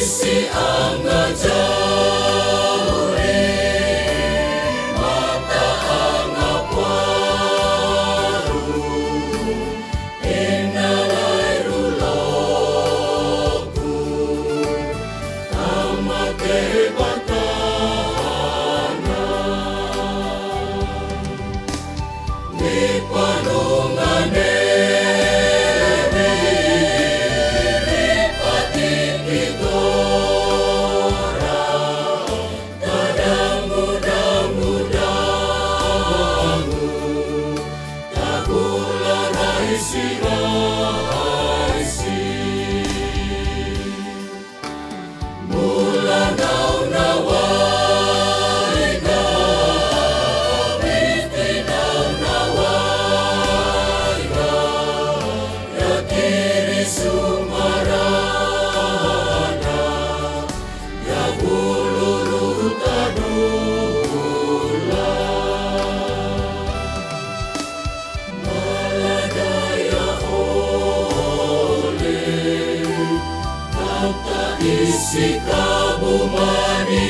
isi the ngajak sigo kabumaninya Kata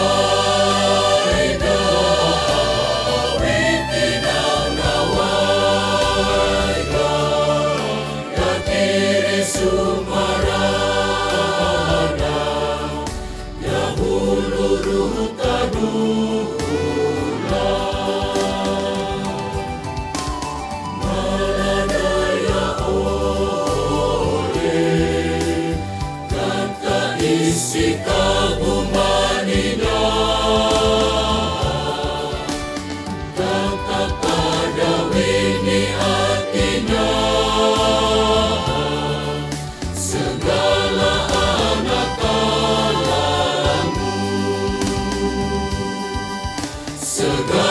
lutador. So go.